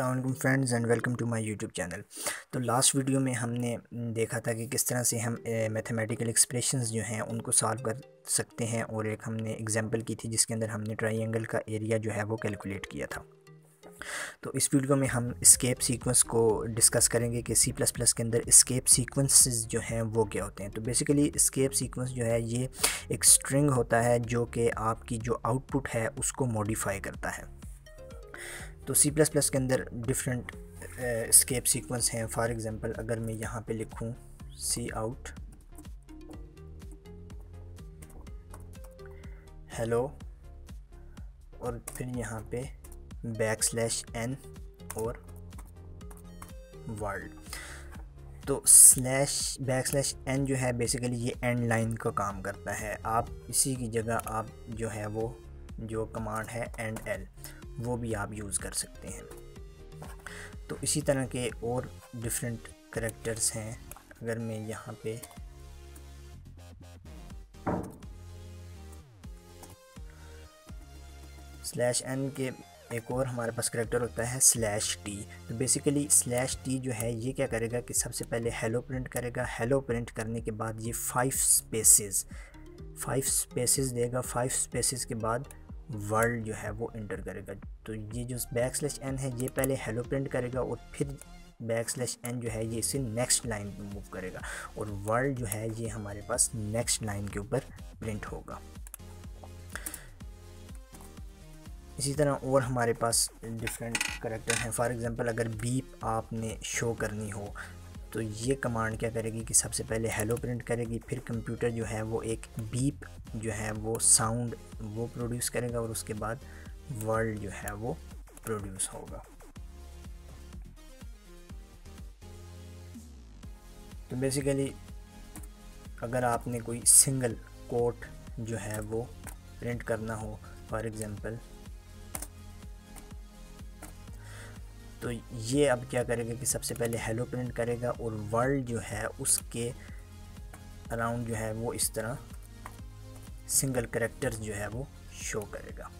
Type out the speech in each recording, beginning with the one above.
Aslam friends and welcome to my YouTube channel तो last video में हमने देखा था कि किस तरह से हम मैथमेटिकल एक्सप्रेशंस जो हैं, उनको सॉल्व कर सकते हैं और एक हमने एग्जांपल की थी जिसके अंदर हमने ट्रायंगल का एरिया जो है वो कैलकुलेट किया था। तो इस वीडियो में हम स्केप सीक्वेंस को डिस्कस करेंगे कि सी प्लस प्लस के अंदर स्केप सीक्वेंसेस जो हैं, वो क्या होते हैं। तो बेसिकली स्केप सीक्वेंस जो है, ये एक स्ट्रिंग होता है जो कि आपकी जो आउटपुट है, उसको मॉडिफाई करता है। तो सी प्लस प्लस के अंदर डिफरेंट स्केप सीक्वेंस हैं। फॉर एग्ज़ाम्पल अगर मैं यहाँ पे लिखूँ सी आउट हेलो और फिर यहाँ पे बैक स्लैश एन और वर्ल्ड तो स्लैश बैक स्लैश एन जो है बेसिकली ये एंड लाइन का काम करता है। आप इसी की जगह आप जो है वो, जो कमांड है एंड एल वो भी आप यूज़ कर सकते हैं। तो इसी तरह के और डिफरेंट करेक्टर्स हैं। अगर मैं यहाँ पे स्लैश एन के एक और हमारे पास करेक्टर होता है स्लैश टी तो बेसिकली स्लैश टी जो है, ये क्या करेगा कि सबसे पहले हेलो प्रिंट करेगा। हेलो प्रिंट करने के बाद ये फाइव स्पेसेस फाइव स्पेसेस देगा। फाइव स्पेसेस के बाद वर्ल्ड जो है वो इंटर करेगा। तो ये जो बैक स्लैश एन है, ये पहले हेलो प्रिंट करेगा और फिर बैक स्लैश एन जो है, ये इसे नेक्स्ट लाइन पे मूव करेगा। और वर्ल्ड जो है, ये हमारे पास नेक्स्ट लाइन के ऊपर प्रिंट होगा। इसी तरह और हमारे पास डिफरेंट करेक्टर हैं। फॉर एग्ज़ाम्पल अगर बीप आपने शो करनी हो तो ये कमांड क्या करेगी कि सबसे पहले हेलो प्रिंट करेगी, फिर कंप्यूटर जो है वो एक बीप जो है वो साउंड वो प्रोड्यूस करेगा और उसके बाद वर्ल्ड जो है वो प्रोड्यूस होगा। तो बेसिकली अगर आपने कोई सिंगल कोट जो है वो प्रिंट करना हो फॉर एग्ज़ाम्पल तो ये अब क्या करेगा कि सबसे पहले हेलो प्रिंट करेगा और वर्ल्ड जो है उसके अराउंड जो है वो इस तरह सिंगल करेक्टर जो है वो शो करेगा।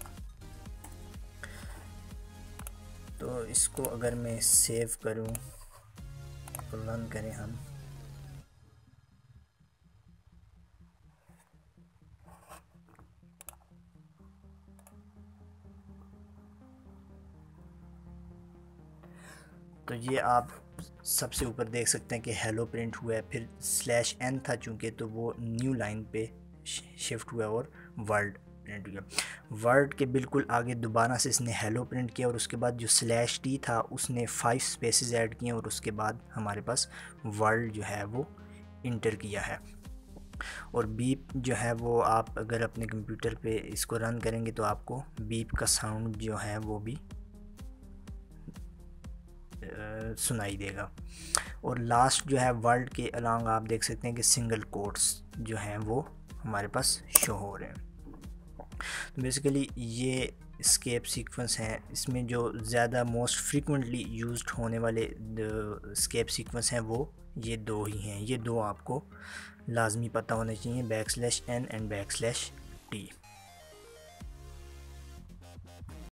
तो इसको अगर मैं सेव करूँ तो रन करें हम। तो ये आप सबसे ऊपर देख सकते हैं कि हेलो प्रिंट हुआ है, फिर स्लैश एन था चूँकि तो वो न्यू लाइन पे शिफ्ट हुआ और वर्ल्ड प्रिंट हुआ। वर्ड के बिल्कुल आगे दोबारा से इसने हेलो प्रिंट किया और उसके बाद जो स्लैश टी था उसने फाइव स्पेसेस ऐड किए और उसके बाद हमारे पास वर्ल्ड जो है वो इंटर किया है। और बीप जो है वो आप अगर अपने कंप्यूटर पे इसको रन करेंगे तो आपको बीप का साउंड जो है वो भी सुनाई देगा। और लास्ट जो है वर्ल्ड के अलॉन्ग आप देख सकते हैं कि सिंगल कोट्स जो हैं वो हमारे पास शो हो रहे हैं। तो बेसिकली ये स्केप सीक्वेंस हैं। इसमें जो ज़्यादा मोस्ट फ्रीक्वेंटली यूज्ड होने वाले स्केप सीक्वेंस हैं वो ये दो ही हैं। ये दो आपको लाजमी पता होने चाहिए back slash n and back slash t